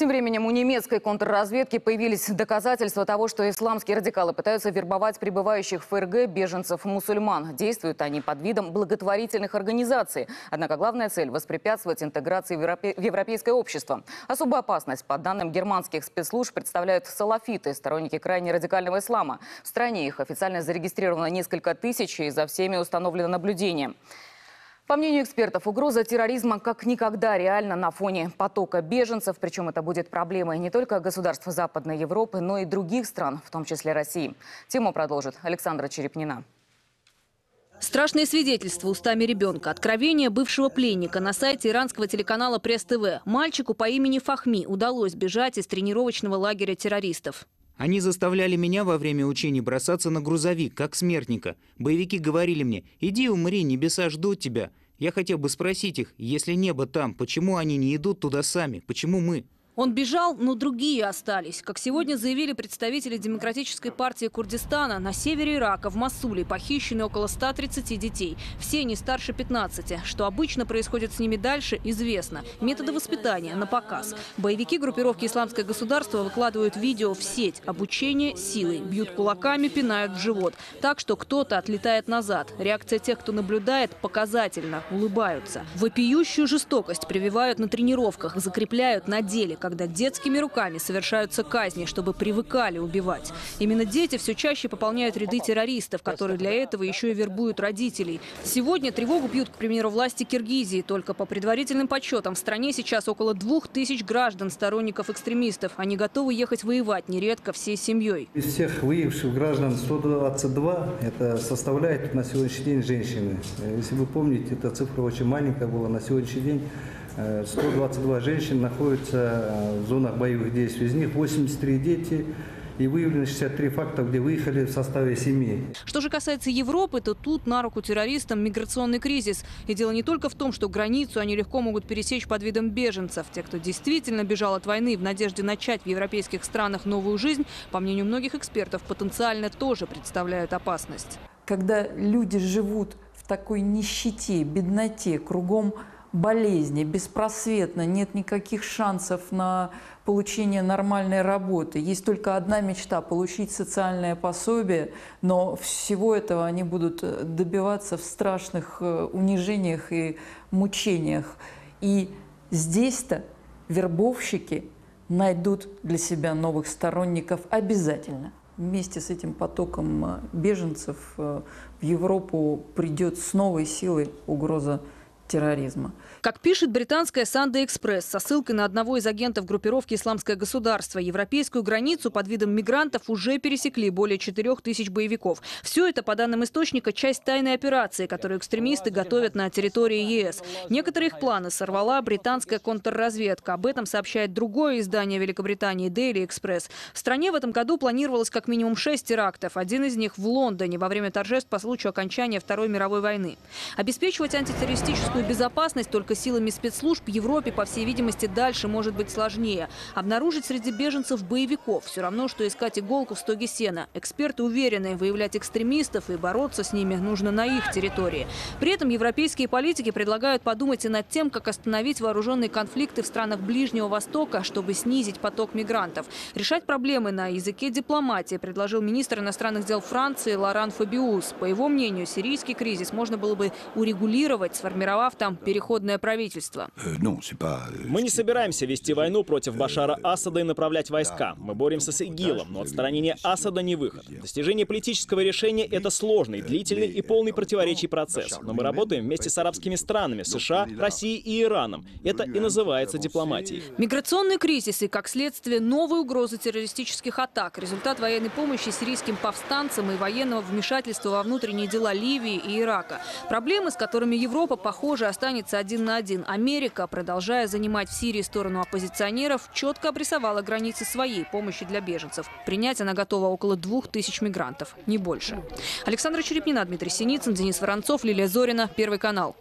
Тем временем у немецкой контрразведки появились доказательства того, что исламские радикалы пытаются вербовать прибывающих в ФРГ беженцев-мусульман. Действуют они под видом благотворительных организаций. Однако главная цель – воспрепятствовать интеграции в европе- в европейское общество. Особую опасность, по данным германских спецслужб, представляют салафиты, сторонники крайне радикального ислама. В стране их официально зарегистрировано несколько тысяч, и за всеми установлено наблюдение. По мнению экспертов, угроза терроризма как никогда реально на фоне потока беженцев. Причем это будет проблемой не только государств Западной Европы, но и других стран, в том числе России. Тему продолжит Александра Черепнина. Страшные свидетельства устами ребенка. Откровение бывшего пленника на сайте иранского телеканала Пресс-ТВ. Мальчику по имени Фахми удалось бежать из тренировочного лагеря террористов. Они заставляли меня во время учений бросаться на грузовик, как смертника. Боевики говорили мне, иди умри, небеса ждут тебя. Я хотел бы спросить их, если небо там, почему они не идут туда сами, почему мы? Он бежал, но другие остались. Как сегодня заявили представители Демократической партии Курдистана, на севере Ирака, в Масуле, похищены около 130 детей. Все не старше 15. Что обычно происходит с ними дальше, известно. Методы воспитания на показ. Боевики группировки «Исламское государство» выкладывают видео в сеть. Обучение силой. Бьют кулаками, пинают в живот. Так, что кто-то отлетает назад. Реакция тех, кто наблюдает, показательна. Улыбаются. Вопиющую жестокость прививают на тренировках, закрепляют на деле, когда детскими руками совершаются казни, чтобы привыкали убивать. Именно дети все чаще пополняют ряды террористов, которые для этого еще и вербуют родителей. Сегодня тревогу бьют, к примеру, власти Киргизии. Только по предварительным подсчетам в стране сейчас около двух тысяч граждан, сторонников экстремистов. Они готовы ехать воевать, нередко всей семьей. Из всех выявивших граждан 122, это составляет на сегодняшний день женщины. Если вы помните, эта цифра очень маленькая была. На сегодняшний день 122 женщин находятся э, в зонах боевых действий. Из них 83 дети и выявлено 63 факта, где выехали в составе семьи. Что же касается Европы, то тут на руку террористам миграционный кризис. И дело не только в том, что границу они легко могут пересечь под видом беженцев. Те, кто действительно бежал от войны в надежде начать в европейских странах новую жизнь, по мнению многих экспертов, потенциально тоже представляют опасность. когда люди живут в такой нищете, бедноте, кругом болезни, беспросветно, нет никаких шансов на получение нормальной работы. Есть только одна мечта – получить социальное пособие, но всего этого они будут э, добиваться в страшных э, унижениях и мучениях. И здесь-то вербовщики найдут для себя новых сторонников обязательно. Вместе с этим потоком э, беженцев в Европу придет с новой силой угроза терроризма. Как пишет британская Sunday Express со ссылкой на одного из агентов группировки «Исламское государство», европейскую границу под видом мигрантов уже пересекли более 4 тысяч боевиков. Все это, по данным источника, часть тайной операции, которую экстремисты готовят на территории ЕС. Некоторые их планы сорвала британская контрразведка. Об этом сообщает другое издание Великобритании Daily Express. В стране в этом году планировалось как минимум шесть терактов. Один из них в Лондоне во время торжеств по случаю окончания Второй мировой войны. Обеспечивать антитеррористическую безопасность только силами спецслужб Европе, по всей видимости, дальше может быть сложнее. Обнаружить среди беженцев боевиков все равно, что искать иголку в стоге сена. Эксперты уверены, выявлять экстремистов и бороться с ними нужно на их территории. При этом европейские политики предлагают подумать и над тем, как остановить вооруженные конфликты в странах Ближнего Востока, чтобы снизить поток мигрантов. Решать проблемы на языке дипломатии предложил министр иностранных дел Франции Лоран Фабиус. По его мнению, сирийский кризис можно было бы урегулировать, сформировав там переходное правительство. Non, c'est pas. euh, Мы не собираемся вести войну против Башара Асада и направлять войска. Мы боремся с ИГИЛом, но отстранение Асада не выход. Достижение политического решения – это сложный, длительный и полный противоречий процесс. Но мы работаем вместе с арабскими странами, США, Россией и Ираном. Это и называется дипломатией. Миграционный кризис и, как следствие, новые угрозы террористических атак. Результат военной помощи сирийским повстанцам и военного вмешательства во внутренние дела Ливии и Ирака. Проблемы, с которыми Европа, похоже, останется один на один. Америка, продолжая занимать в Сирии сторону оппозиционеров, четко обрисовала границы своей помощи для беженцев. Принять она готова около двух тысяч мигрантов, не больше. Александра Черепнина, Дмитрий Синицын, Денис Воронцов, Лилия Зорина. Первый канал.